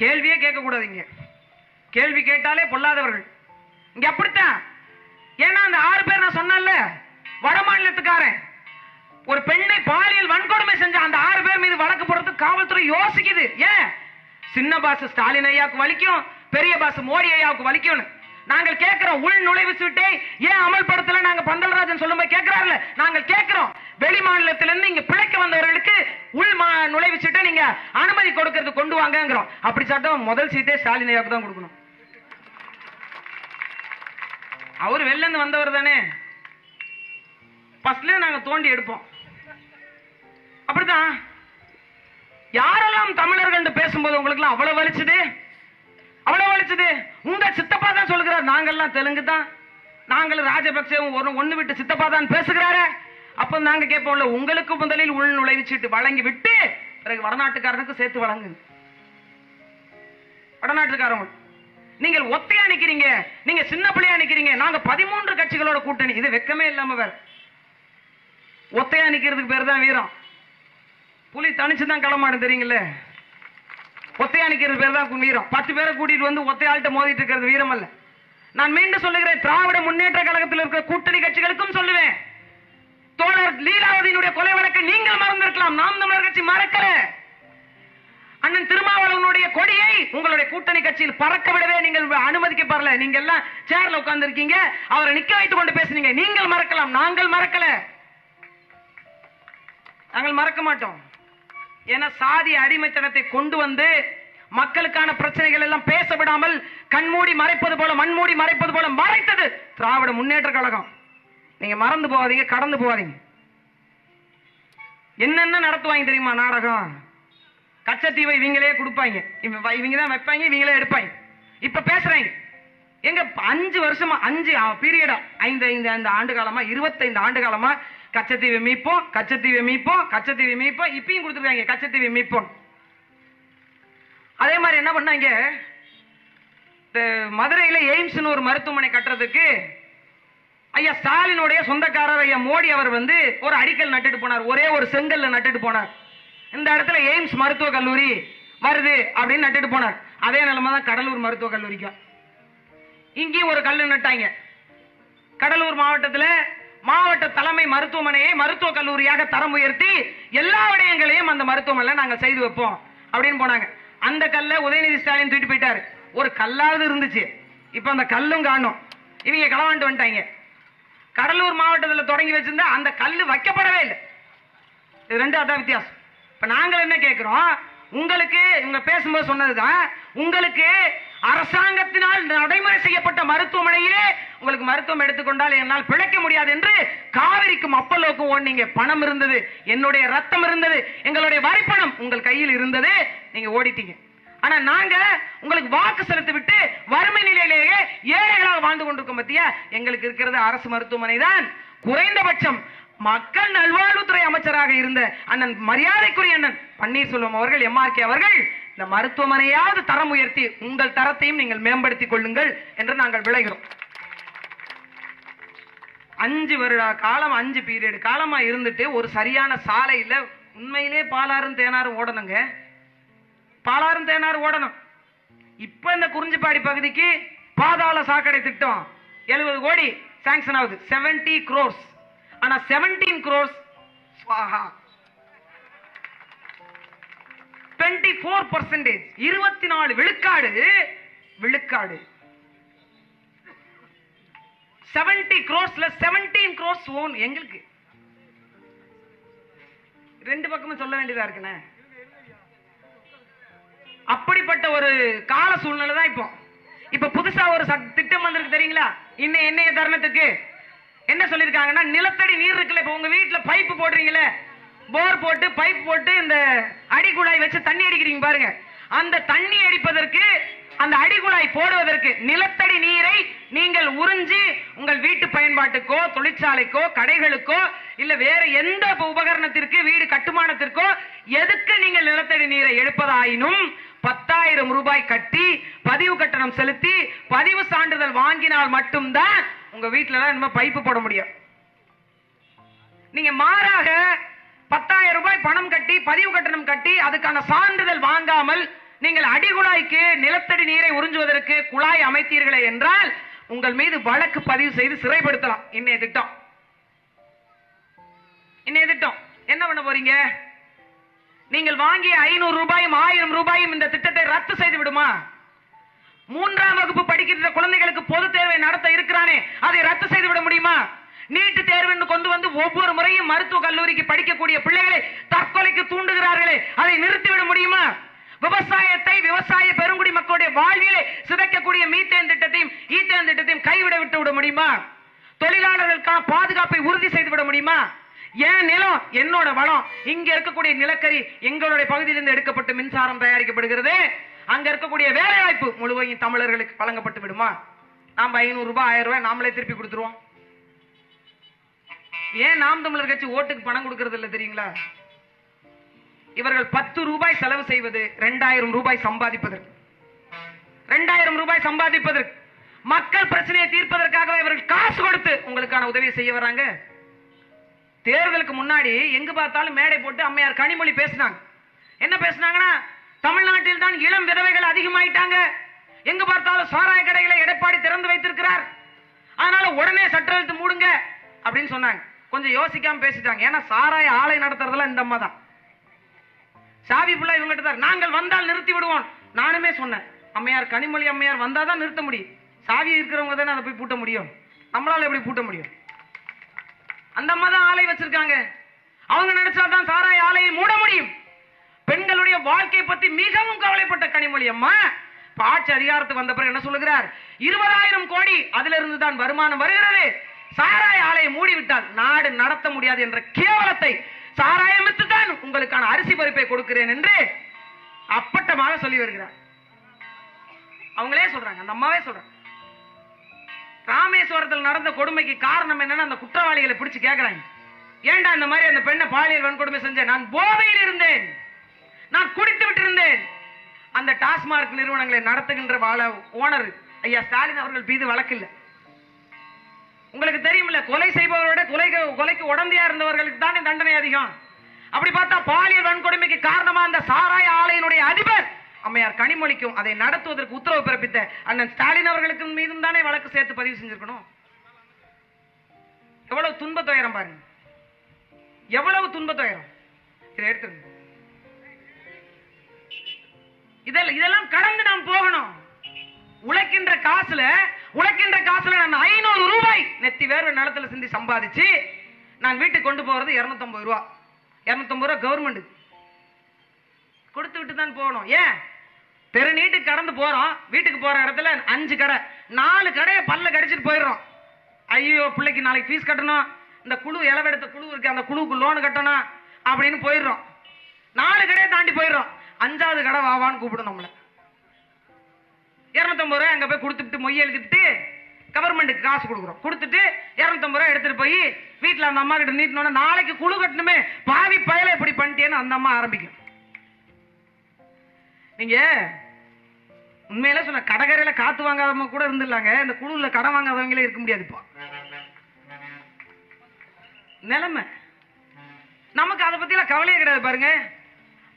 கேள்வியே கேட்கக்கூடாது இங்கே கேள்வி கேட்டாலே பொல்லாதவர்கள். இங்கே அப்படித்தான். ஏன்னா அந்த ஆறு பேர் நான் சொன்னேன்ல வட மாநிலத்துக்காரன். ஒரு பெண்ணை பாலியல் வன்கொடுமை செஞ்ச அந்த ஆறு பேர் மீது வழக்கு போடுறதுக்கு காவல்துறை யோசிக்குது. ஏன்? சின்ன பாஸ் ஸ்டாலின் ஐயாவுக்கு வலிக்கும் பெரிய பாஸ் மோடி ஐயாவுக்கு வலிக்கும்னு. நாங்கள் கேட்கிறோம் உள் நுழைவு சீட்டை ஏன் அமல்படுத்தல? நாங்க பந்தல்ராஜன் சொல்லும்போது கேட்கிறாருல நாங்கள் கேட்கிறோம். வெளி மாநிலத்திலிருந்து இங்க பிழைக்க வந்தவர்களுக்கு உள் மா- நுழைவு சீட்டை நீங்க அனுமதி கொடுக்கறது கொண்டு வாங்கங்கிறோம். அப்படி சட்டம் முதல் சீட்டே ஸ்டாலின் ஐயாவுக்கு தான் கொடுக்கணும். அவர் வெளிலேருந்து வந்தவர் தானே? ஃபர்ஸ்ட்ல நாங்க தோண்டி எடுப்போம். அப்படிதான் யாரெல்லாம் தமிழர்கள் பேசும்போது உங்களுக்கு அவ்வளவு வலிச்சது? அவ்வளவு வலிச்சது? உங்க சித்தப்பா தான் சொல்லுகிறார் நாங்கெல்லாம் தெலுங்கு தான் நாங்கள் ராஜபக்சேவும் ஒன்று விட்டு சித்தப்பா தான் பேசுகிறாரே. அப்ப நாங்க கேட்போம்ல உங்களுக்கு முதலில் உள் நுழைவு சீட்டு வழங்கி விட்டு பிறகு வடநாட்டுக்காரனுக்கு சேர்த்து வழங்கு. வடநாட்டுக்காரன் நீங்கள் ஒத்தையா நிக்கிறீங்க நீங்க சின்ன பிள்ளையா நிக்கிறீங்க நாங்க பதிமூன்று கட்சிகளோட கூட்டணி. இது வெக்கமே இல்லாம வேற. ஒத்தையா நிக்கிறதுக்கு பேர் தான் வீரம். புலி தனிச்சுதான் களமாடும் தெரியுங்களே. ஒத்தையா நிக்கிறது பேர் தான் வீரம். பத்து பேரை கூட்டிட்டு வந்து ஒத்தையாள்கிட்ட மோதிட்டு இருக்கிறது வீரம் அல்ல நான் மீண்டும் சொல்லுகிறேன் திராவிட முன்னேற்ற கழகத்தில் இருக்கிற கூட்டணி கட்சிகளுக்கும் சொல்லுவேன். தோழர் லீலாவதியினுடைய கொலை வழக்கை நீங்கள் மறந்திருக்கலாம். நாம் தமிழர் கட்சி மறக்கல. அண்ணன் திருமாவளவனுடைய கொடியை உங்களுடைய கூட்டணி கட்சியில் பறக்க விடவே நீங்கள் அனுமதிக்க பரல நீங்க எல்லாம் சேர்ல உட்கார்ந்து இருக்கீங்க அவரை நிக்க வைத்துக் கொண்டு பேசுனீங்க. நீங்கள் மறக்கலாம். நாங்கள் மறக்கல. நாங்கள் மறக்க மாட்டோம். ஏன்னா சாதி அடிமைத்தனத்தை கொண்டு வந்து மக்களுக்கான பிரச்சனைகள் எல்லாம் பேச விடாமல் கண்மூடி மறைப்பது போல மண்மூடி மறைப்பது போல மறைத்தது திராவிட முன்னேற்ற கழகம். நீங்க மறந்து போகாதீங்க கடந்து போகாதீங்க. என்னென்ன நடத்துவாங்க தெரியுமா நாடகம்? கச்சத்தீவை இவங்களே கொடுப்பாங்க. இவங்க தான் வைப்பாங்க இவங்களே எடுப்பாங்க. இப்ப பேசுறாங்க எங்க அஞ்சு வருஷமா அஞ்சு பீரியடா ஐந்து ஐந்து ஐந்து ஆண்டு காலமா இருபத்தைந்து ஆண்டு காலமா கச்சத்தீவை மீட்போம் கச்சத்தீவை மீட்போம் கச்சத்தீவை மீட்போம். இப்பயும் கொடுத்துருக்காங்க கச்சத்தீவை மீட்போம். அதே மாதிரி என்ன பண்ணாங்க? இந்த எய்ம்ஸ்னு ஒரு மருத்துவமனை கட்டுறதுக்கு ஐயா ஸ்டாலினுடைய சொந்தக்காரர் ஐயா மோடி அவர் வந்து ஒரு அடிக்கல் நட்டுட்டு போனார். ஒரே ஒரு செங்கல்ல நட்டுட்டு போனார். இந்த இடத்துல எய்ம்ஸ் மருத்துவ கல்லூரி வருது அப்படின்னு நட்டுட்டு போனார். அதே நிலைமை தான் கடலூர் மருத்துவக் கல்லூரிக்கும். இங்கேயும் ஒரு கல் நட்டாங்க. கடலூர் மாவட்டத்தில் மாவட்ட தலைமை மருத்துவமனையை மருத்துவக் கல்லூரியாக தரம் உயர்த்தி எல்லா விடயங்களையும் அந்த மருத்துவமனையில் நாங்கள் செய்து வைப்போம் அப்படின்னு போனாங்க. அந்த கல்லை உதயநிதி ஸ்டாலின் தூக்கிட்டு போயிட்டார். ஒரு கல்லாவது இருந்துச்சு. இப்போ அந்த கல்லும் காணும். இவங்க களவாண்டு வந்துட்டாங்க. கடலூர் மாவட்டத்தில் தொடங்கி வச்சிருந்தா அந்த கல் வைக்கப்படவே இல்லை. இது ரெண்டு அதான் வித்தியாசம். இப்போ நாங்கள் என்ன கேட்குறோம் உங்களுக்கு இவங்க பேசும்போது சொன்னதுதான் உங்களுக்கு அரசாங்கத்தினால் நடைமுறை செய்யப்பட்ட மருத்துவமனையிலே உங்களுக்கு மருத்துவம் எடுத்துக்கொண்டால் என்னால் பிழைக்க முடியாது என்று காவிரிக்கும் அப்பலோக்கும் ஓடினீங்க பணம் இருந்தது என்னுடைய ரத்தம் இருந்தது எங்களுடைய வரிப்பணம் உங்கள் கையில் இருந்தது நீங்க ஓடிட்டீங்க. ஆனா நாங்க உங்களுக்கு வாக்கு செலுத்தி விட்டு வறுமை நிலையிலேயே ஏழைகளாக வாழ்ந்து கொண்டிருக்கோம் பத்தியா? எங்களுக்கு இருக்கிறது அரசு மருத்துவமனை தான். குறைந்தபட்சம் மக்கள் நல்வாழ்வுத்துறை அமைச்சராக இருந்த அண்ணன் மரியாதைக்குரிய அண்ணன் பன்னீர்செல்வம் அவர்கள் எம்ஆர்கே அவர்கள் இந்த மருத்துவமனையாவது தரம் உயர்த்தி உங்கள் தரத்தையும் நீங்கள் மேம்படுத்திக் கொள்ளுங்கள் என்று நாங்கள் விளைகிறோம். அஞ்சு வருட காலம் அஞ்சு பீரியட் காலமா இருந்துட்டு ஒரு சரியான சாலையில உண்மையிலே பாலாறும் தேனாரும் ஓடணுங்க. பாலாறும் தேனாரும் ஓடணும். இப்ப இந்த குறிஞ்சிப்பாடி பகுதிக்கு பாதாள சாக்கடை திட்டம். எழுபது கோடி சாங்ஷன் ஆகுது. செவன்டி குரோர்ஸ் ஆனா 17 crores ஸ்வாஹா 24% ஃபோர் பர்சன்டேஜ் இருபத்தி நாலு விழுக்காடு. விழுக்காடு செவன்டி குரோர்ஸ்ல செவன்டீன் குரோர்ஸ் ஓன் எங்களுக்கு. ரெண்டு பக்கமும் சொல்ல வேண்டியதா இருக்குண்ணே? அப்படிப்பட்ட ஒரு கால சூழ்நிலை தான் இப்போ. இப்ப புதுசா ஒரு திட்டம் வந்திருக்கு தெரியுங்களா? இன்னும் என்னைய தருணத்துக்கு. என்ன சொல்லியிருக்காங்கன்னா நிலத்தடி நீர் இருக்குல்ல இப்போ உங்க வீட்டுல பைப்பு போடுறீங்களே போர் போட்டு பைப் போட்டு இந்த அடிக்குழாய் வச்சு தண்ணி அடிக்கிறீங்க பாருங்க. அந்த தண்ணி அடிப்பதற்கு அந்த அடிக்குழாய் போடுவதற்கு நிலத்தடி நீரை நீங்கள் உறிஞ்சி உங்கள் வீட்டு பயன்பாட்டுக்கோ தொழிற்சாலைக்கோ கடைகளுக்கோ இல்ல வேற எந்த உபகரணத்திற்கு வீடு கட்டுமானத்திற்கோ எதுக்கு நீங்கள் நிலத்தடி நீரை எடுப்பதாயினும் பத்தாயிரம் ரூபாய் கட்டி பதிவு கட்டணம் செலுத்தி பதிவு சான்றிதழ் வாங்கினால் மட்டும்தான் உங்க வீட்டுல எல்லாம் பைப்பு போட முடியும். நீங்க மாறாக பத்தாயிரம் ரூபாய் பணம் கட்டி பதிவு கட்டணம் கட்டி அதுக்கான சான்றிதழ் வாங்காமல் நீங்கள் அடிகுழாய்க்கு நிலத்தடி நீரை உறிஞ்சுவதற்கு குழாய் அமைத்தீர்களே என்றால் உங்கள் மீது வழக்கு பதிவு செய்து சிறைப்படுத்தலாம். இன்னைய திட்டம். இன்னைய திட்டம். என்ன பண்ண போறீங்க? நீங்கள் வாங்கிய ஐநூறு ரூபாயும் ஆயிரம் ரூபாயும் இந்த திட்டத்தை ரத்து செய்து விடுமா? மூன்றாம் வகுப்பு படிக்கின்ற குழந்தைகளுக்கு பொது தேர்வை நடத்த இருக்கிறானே அதை ரத்து செய்து விட முடியுமா? நீட்டு தேர்வு என்று கொண்டு வந்து ஒவ்வொரு முறையும் மருத்துவ கல்லூரிக்கு படிக்கக்கூடிய பிள்ளைகளை தற்கொலைக்கு தூண்டுகிறார்களே அதை நிறுத்திவிட முடியுமா? விவசாயத்தை விவசாய பெருங்குடி மக்களுடைய வாழ்விலே சிதைக்கக்கூடிய மீத்தேன் திட்டத்தையும் ஈத்தேன் திட்டத்தையும் கைவிட விட்டு விட முடியுமா? தொழிலாளர்களுக்கான பாதுகாப்பை உறுதி செய்து விட முடியுமா? என் நிலம் என்னோட வளம். இங்க இருக்கக்கூடிய நிலக்கரி எங்களுடைய பகுதியிலிருந்து எடுக்கப்பட்டு மின்சாரம் தயாரிக்கப்படுகிறது. அங்க இருக்கக்கூடிய வேலை வாய்ப்பு முழுவதும் தமிழர்களுக்கு வழங்கப்பட்டு விடுமா? நாம ஐநூறு ரூபாய் ஆயிரம் ரூபாய் நாமளே திருப்பி கொடுத்துருவோம். ஏன் நாம் தமிழர் கட்சி ஓட்டுக்கு பணம் கொடுக்கறது இல்ல தெரியுங்களா? இவர்கள் பத்து ரூபாய் செலவு செய்வது ரெண்டாயிரம் ரூபாய் சம்பாதிப்பதற்கு. ரெண்டாயிரம் ரூபாய் சம்பாதிப்பதற்கு. மக்கள் பிரச்சனையை தீர்ப்பதற்காக இவர்கள் காசு கொடுத்து உங்களுக்கான உதவி செய்ய வராங்க தேர்தலுக்கு முன்னாடி எங்க பார்த்தாலும் மேடை போட்டு அம்மையார் கனிமொழி பேசினாங்க. என்ன பேசினாங்கன்னா தமிழ்நாட்டில் தான் இளம் விதவைகள் அதிகமாயிட்டாங்க. எங்க பார்த்தாலும் சாராய கடைகளை எடப்பாடி திறந்து வைத்திருக்கிறார். அதனால உடனே சட்ட மூடுங்க அப்படின்னு சொன்னாங்க. கொஞ்சம் யோசிக்காம பேசிட்டாங்க. ஏன்னா சாராய ஆலை நடத்துறதெல்லாம் இந்த அம்மா தான். சாவி ஃபுல்லா இவங்ககிட்ட தான். நாங்கள் வந்தால் நிறுத்தி விடுவோம். நானுமே சொன்னேன். அம்மையார் கனிமொழி அம்மையார் வந்தாதான் நிறுத்த முடியும். சாவி இருக்கிறவங்க தானே அதை போய் பூட்ட முடியும்? நம்மளால எப்படி பூட்ட முடியும்? அந்த அம்மா தான் ஆலை வச்சிருக்காங்க. அவங்க நினைச்சா தான் சாராய ஆலையை மூட முடியும். பெண்களுடைய வாழ்க்கை பத்தி மிகவும் கவலைப்பட்ட கனிமொழி அம்மா. ஆட்சி அதிகாரத்துக்கு வந்த பிறகு என்ன சொல்லுகிறார்? இருபதாயிரம் கோடி அதிலிருந்து இருந்து தான் வருமானம் வருகிறது. சாராய ஆலையை மூடிவிட்டால் நாடு நடத்த முடியாது என்ற கேவலத்தை சாராயம் தான் உங்களுக்கான அரிசி பருப்பை கொடுக்கிறேன் என்று அப்பட்டமாக சொல்லி வருகிறார். அவங்களே சொல்றாங்க அந்த அம்மாவே சொல்றாங்க. ராமேஸ்வரத்தில் நடந்த கொடுமைக்கு காரணம் என்னன்னு அந்த குற்றவாளிகளை பிடிச்சு கேட்கிறாங்க ஏன்டா இந்த மாதிரி அந்த பெண்ணை பாலியல் வன்கொடுமை செஞ்சேன் நான் போதையில் இருந்தேன். நான் குடித்து விட்டு இருந்தேன் அந்த டாஸ்மார்க் நிறுவனங்களை நடத்துகின்ற வாழ ஓனர் ஐயா ஸ்டாலின் அவர்கள் மீது வழக்கு இல்லை. உங்களுக்கு தெரியுமில்ல கொலை செய்பவரோட கொலைக்கு கொலைக்கு உடந்தையா இருந்தவர்களுக்கு தானே தண்டனை அதிகம். அப்படி பார்த்தா பாலியல் வன்கொடுமைக்கு காரணமா அந்த சாராய ஆலையினுடைய அதிபர்? அம்மையார் கனிமொழிக்கும் அதை நடத்துவதற்கு உத்தரவு பிறப்பித்த அண்ணன் ஸ்டாலின் அவர்களுக்கு மீதும் தானே வழக்கு சேர்த்து பதிவு செஞ்சிருக்கணும்? எவ்வளவு துன்ப துயரம் பாருங்க. எவ்வளவு துன்ப துயரம் இதை எடுத்துருங்க இதெல்லாம் இதெல்லாம் கடந்து நாம் போகணும். உழைக்கின்ற காசுல உழைக்கின்ற காசுல நான் ஐநூறு ரூபாய் நெத்தி வேர்வை நிலத்துல சிந்தி சம்பாதிச்சு நான் வீட்டுக்கு கொண்டு போறது 250 ரூபா. 250 ரூபா கவர்மெண்ட் கொடுத்து விட்டு தான் போகணும். ஏன்? தெரு நீட்டுக்கு கடந்து போறோம். வீட்டுக்கு போற இடத்துல அஞ்சு கடை. நாலு கடையை பல்ல கடிச்சிட்டு போயிடுறோம். ஐயோ பிள்ளைக்கு நாளைக்கு ஃபீஸ் கட்டணும். இந்த குழு இளவெடுத்த குழு இருக்கு. அந்த குழுவுக்கு லோன் கட்டணும் அப்படின்னு போயிடுறோம். நாலு கடையை தாண்டி போயிடுறோம். அஞ்சாவது கடை வாவான்னு கூப்பிடும் நம்மள. இரநூத்தம்பது ரூபாய் அங்க போய் கொடுத்துட்டு மொய் எழுதிட்டு கவர்மெண்ட்டுக்கு காசு கொடுக்குறோம். கொடுத்துட்டு இரநூத்தம்பது ரூபாய் எடுத்துட்டு போய் வீட்டில் அந்த அம்மா கிட்ட நீட்டினோட நாளைக்கு குழு கட்டணுமே. பாவி பயலை இப்படி பண்ணிட்டேன்னு அந்த அம்மா ஆரம்பிக்கும். நீங்க உண்மையில சொன்ன கடற்கரையில காத்து வாங்காதவங்க கூட இருந்துடலாங்க. இந்த குழுல கடன் வாங்காதவங்களே இருக்க முடியாது இப்போ. நிலைமை. நமக்கு அதை பத்திலாம் கவலையே கிடையாது பாருங்க.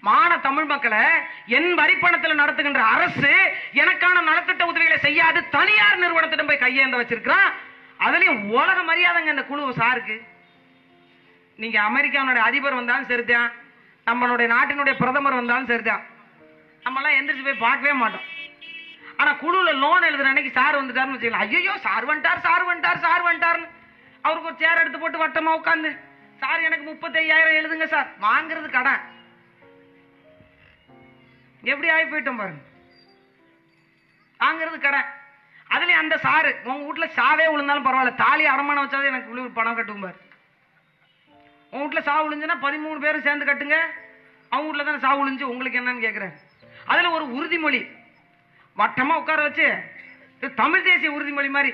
மான தமிழ் மக்களை என் வரிப்பணத்தில் நடத்துகின்ற அரசு எனக்கான நலத்திட்ட உதவிகளை செய்யாது. தனியார் நிறுவனத்திடம் போய் கையேந்த வச்சிருக்கிறான். அதுலயும் உலக மரியாதைங்க இந்த குழு சாருக்கு. நீங்க அமெரிக்காவுடைய அதிபர் வந்தாலும் சரிதான். நம்மளுடைய நாட்டினுடைய பிரதமர் வந்தாலும் சரிதான். நம்மளாம் எந்திரிச்சு போய் பார்க்கவே மாட்டோம். ஆனா குழுல லோன் எழுதுற அன்னைக்கு சார் வந்துட்டாருன்னு வச்சுக்கலாம் ஐயோ சார் வந்துட்டார் சார் வந்துட்டார் சார் வந்துட்டாருன்னு அவருக்கு ஒரு சேர் எடுத்து போட்டு வட்டமா உட்காந்து சார் எனக்கு முப்பத்தி ஐயாயிரம் எழுதுங்க சார். வாங்குறது கடன் எப்படி ஆகி போயிட்டோம் பாருங்க. வாங்குறது கடன் அதுலயும் அந்த சாரு உங்க வீட்டுல சாவே விழுந்தாலும் பரவாயில்ல. தாலி அடமானம் வச்சாலே எனக்கு விழு பணம் கட்டுங்க பாரு. உங்க வீட்டுல சாவு விழுந்துன்னா பதிமூணு பேரும் சேர்ந்து கட்டுங்க. அவங்க வீட்டுல தானே சாவு விழுந்து உங்களுக்கு என்னன்னு கேட்கிறேன் அதுல ஒரு உறுதிமொழி வட்டமா உட்கார வச்சு இது தமிழ் தேசிய உறுதிமொழி மாதிரி.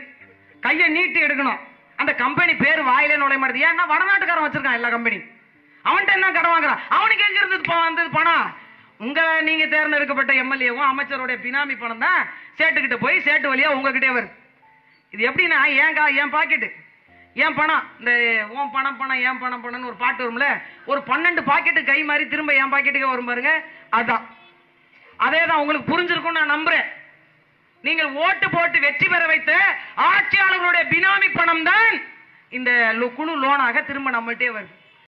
கையை நீட்டி எடுக்கணும். அந்த கம்பெனி பேர் வாயிலே நுழைய மாட்டேது ஏன்னா வடநாட்டுக்காரன் வச்சிருக்கான் எல்லா கம்பெனி அவன்கிட்ட என்ன கடன் வாங்குறான்? அவனுக்கு எங்க இருந்து வந்தது பணம்? உங்க நீங்க தேர்ந்தெடுக்கப்பட்ட எம்எல்ஏவும் அமைச்சருடைய பினாமி பணம் தான் சேட்டுக்கிட்ட போய் சேட்டு வழியா உங்ககிட்டே வருது இது எப்படின்னா ஏன் கா என் பாக்கெட்டு ஏன் பணம். இந்த ஓம் பணம் பணம் ஏன் பணம் பணம்னு ஒரு பாட்டு வரும்ல? ஒரு பன்னெண்டு பாக்கெட்டு கை மாதிரி திரும்ப என் பாக்கெட்டுக்கே வரும் பாருங்க. அதான். அதே தான் உங்களுக்கு புரிஞ்சிருக்கும் நான் நம்புறேன். நீங்கள் ஓட்டு போட்டு வெற்றி பெற வைத்த ஆட்சியாளர்களுடைய பினாமி பணம் தான் இந்த குழு லோனாக திரும்ப நம்மள்ட்டே வருது.